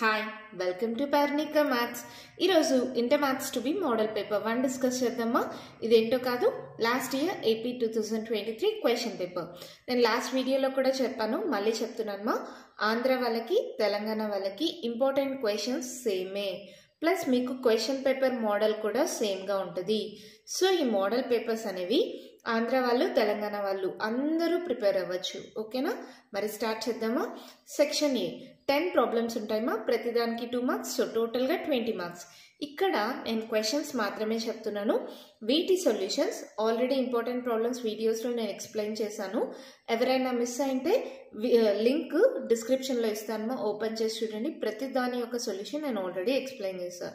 Hi welcome to Parnika maths ఈరోజు inter maths two B model paper one discuss చేద్దామా? ఇదేంటో కాదు last year AP two thousand twenty three question paper నేను last వీడియోలో కూడా చెప్పాను మళ్ళీ చెప్తున్నానమ్మా ఆంధ్ర వాళ్ళకి తెలంగాణ వాళ్ళకి ఇంపార్టెంట్ క్వశ్చన్స్ సేమే ప్లస్ మీకు క్వశ్చన్ పేపర్ మోడల్ కూడా సేమ్గా ఉంటుంది. సో ఈ మోడల్ పేపర్స్ అనేవి ఆంధ్ర వాళ్ళు తెలంగాణ వాళ్ళు అందరూ ప్రిపేర్ అవ్వచ్చు. ఓకేనా? మరి స్టార్ట్ చేద్దామా? Section A. టెన్ ప్రాబ్లమ్స్ ఉంటాయమ్మా. ప్రతిదానికి టూ మార్క్స్. సో టోటల్గా ట్వంటీ మార్క్స్. ఇక్కడ నేను క్వశ్చన్స్ మాత్రమే చెప్తున్నాను. వీటి సొల్యూషన్స్. ఆల్రెడీ ఇంపార్టెంట్ ప్రాబ్లమ్స్ వీడియోస్లో నేను ఎక్స్ప్లెయిన్ చేశాను. ఎవరైనా మిస్ అయితే లింక్ డిస్క్రిప్షన్లో ఇస్తాను ఓపెన్ చేసి చూడండి. ప్రతి దాని యొక్క సొల్యూషన్ నేను ఆల్రెడీ ఎక్స్ప్లెయిన్ చేశాను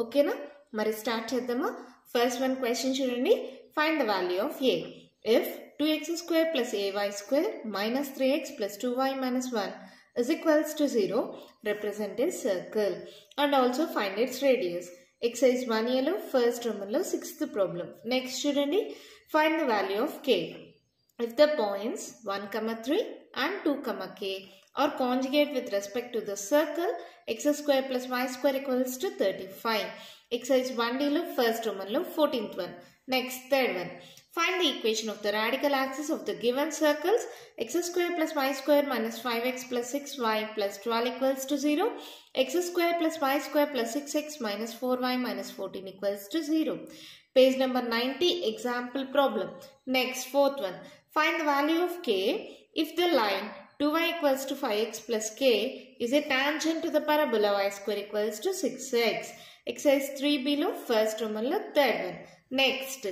ఓకేనా? మరి స్టార్ట్ చేద్దామా? ఫస్ట్ వన్ క్వశ్చన్ చూడండి. Find the value of a. If 2x square plus ay square minus 3x plus 2y minus 1 is equals to 0, represent a circle and also find its radius. Exercise 1 yellow, first romanlo, sixth problem. Next student, find the value of k. If the points 1, comma 3 and 2, comma k or conjugate with respect to the circle, x square plus y square equals to 35. Exercise 1 yellow, first romanlo, 14th one next third one Find the equation of the radical axis of the given circles x square plus y square minus 5x plus 6y plus 12 equals to 0, x square plus y square plus 6x minus 4y minus 14 equals to 0. Page number 90 example problem. Next fourth one. Find the value of k if the line 2y equals to 5x plus k is a tangent to the parabola y square equals to 6x. Exercise 3 below first roman third one. Next.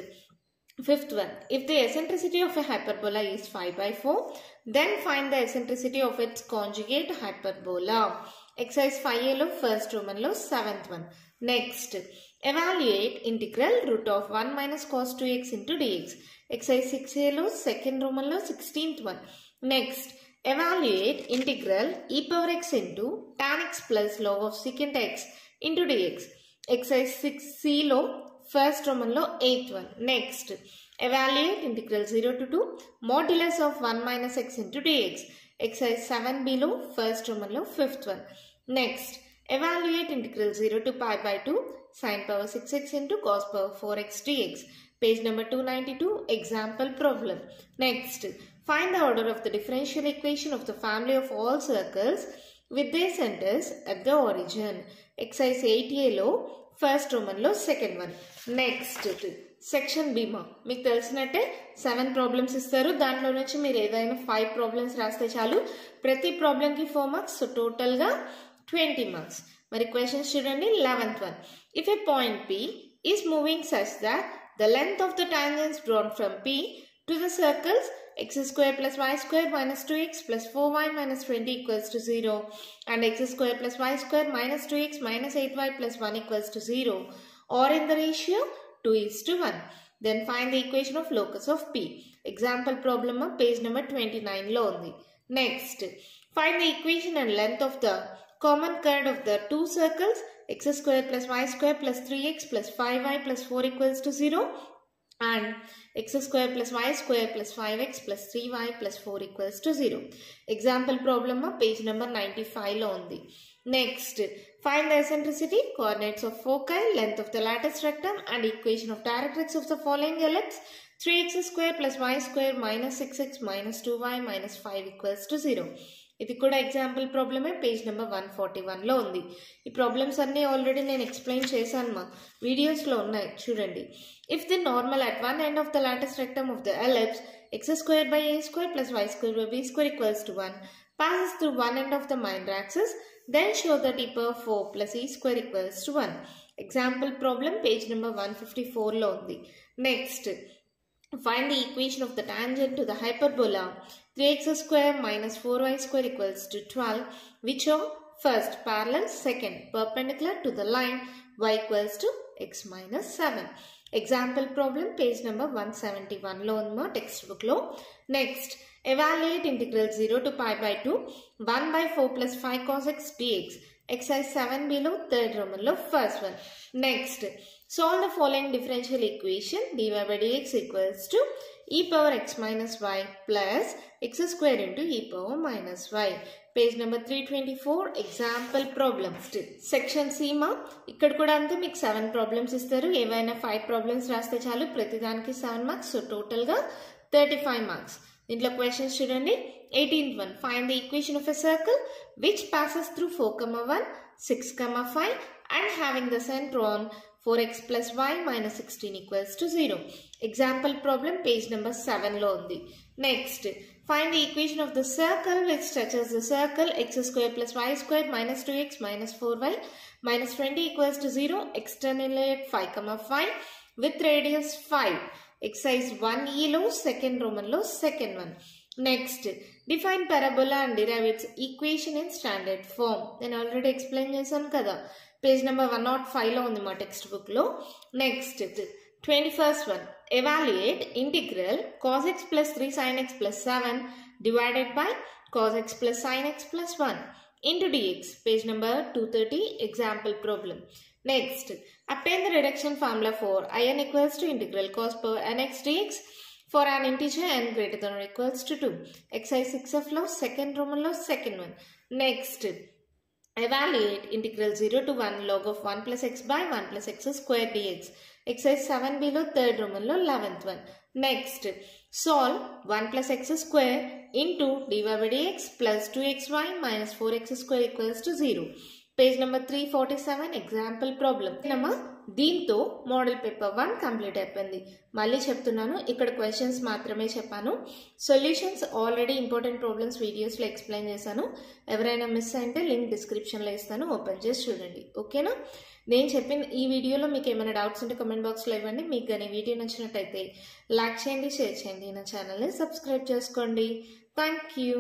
Fifth one, if the eccentricity of a hyperbola is 5 by 4, then find the eccentricity of its conjugate hyperbola. Exercise 5 yellow first Roman law seventh one. Next, evaluate integral root of 1 minus cos 2x into dx. Exercise 6 yellow second Roman law 16th one. Next, evaluate integral e power x into tan x plus log of secant x into dx. Exercise 6 c law first రోమన్లో eighth one next evaluate integral zero to two modulus of one minus X into dx excise seven below first రోమన్లో fifth one next evaluate integral zero to pi by two sine power six X into cos power four X dx page number two ninety two example problem next find the order of the differential equation of the family of all circles with they centres at the origin excise eight ఏలో first రోమన్లో second one next section బీమా మీకు తెలిసినట్టే seven problems ఇస్తారు. దాంట్లో నుంచి మీరు ఏదైనా five problems రాస్తే చాలు. ప్రతి ప్రాబ్లంకి ఫోర్ మార్క్స్ సో టోటల్గా ట్వంటీ మార్క్స్ మరి క్వశ్చన్స్ చూడండి. Eleventh one if a point P is moving such that the length of the tangents drawn from P to the circles x square plus y square minus 2x plus 4y minus 20 equals to 0 and x square plus y square minus 2x minus 8y plus 1 equals to 0 or in the ratio 2 is to 1. Then find the equation of locus of P. Example problem page number 29 lo. Next, find the equation and length of the common chord of the two circles x square plus y square plus 3x plus 5y plus 4 equals to 0 and x square plus y square plus 5x plus 3y plus 4 equals to 0. Example problem of page number 95 lo undi. Next, find the eccentricity, coordinates of foci, length of the lattice rectum and equation of directrix of the following ellipse 3x square plus y square minus 6x minus 2y minus 5 equals to 0. ఇది కూడా example ప్రాబ్లమే page number one forty వన్లో ఉంది. ఈ problems అన్నీ already నేను explain చేశాను మా వీడియోస్లో ఉన్నాయి చూడండి. If the normal at one end of the latus rectum of the ellipse x square by a square plus y square by b square equals to one passes through one end of the minor axis, then show that e power 4 plus e square equals to 1. Example problem page number 154 ఫోర్లో ఉంది. Next Find the equation of the tangent to the hyperbola 3x square minus 4y square equals to 12 which are first parallel second perpendicular to the line y equals to x minus 7. Example problem page number 171 Loanma textbook law. Next, evaluate integral 0 to pi by 2 1 by 4 plus 5 cos x dx exercise seven below third రోమన్లో first one next solve the following differential equation dy by dx equals to e power x minus y plus x square into e power minus y page number three twenty four example problems section Seema ఇక్కడ కూడా అంతే మీకు seven problems ఇస్తారు. ఏవైనా five problems రాస్తే చాలు ప్రతిదానికి seven marks so టోటల్గా థర్టీ ఫైవ్ మార్క్స్ దీంట్లో క్వశ్చన్స్ చూడండి. 18th one, find the equation of a circle which passes through 4, comma 1, 6, comma 5 and having the center on 4x plus y minus 16 equals to 0. Example problem page number 7 lo undi. Next, find the equation of the circle which touches the circle x square plus y square minus 2x minus 4y minus 20 equals to 0 externally at 5, comma 5 with radius 5 Exercise 1e లో second Roman లో second one. Next, define parabola and derive its equation in standard form. నేను already explain చేశాను కదా page number one not ఫైవ్లో ఉంది మా text బుక్లో next twenty first one evaluate integral cos X plus three sign X plus seven divided by cos X plus sign X plus one into dx page number two thirty example problem Next, obtain the reduction formula for in equals to integral cos power nx dx for an integer n greater than or equals to 2. Exercise 6f law, second Roman law, second one. Next, evaluate integral 0 to 1 log of 1 plus x by 1 plus x square dx. Exercise 7 below, third Roman law, 11th one. Next, solve 1 plus x square into dy by dx plus 2xy minus 4x square equals to 0. Page number three forty seven example problem నమ్మ దీంతో model paper one complete అయిపోయింది. మళ్ళీ చెప్తున్నాను ఇక్కడ questions మాత్రమే చెప్పాను. Solutions already important problems వీడియోస్లో explain చేశాను. ఎవరైనా మిస్ అయితే లింక్ డిస్క్రిప్షన్లో ఇస్తాను ఓపెన్ చేసి చూడండి. ఓకేనా నేను చెప్పిన ఈ వీడియోలో మీకు ఏమైనా డౌట్స్ ఉంటే కమెంట్ బాక్స్లో ఇవ్వండి. మీకు కానీ వీడియో నచ్చినట్టయితే లైక్ చేయండి షేర్ చేయండి. నా ఛానల్ని సబ్స్క్రైబ్ చేసుకోండి. Thank you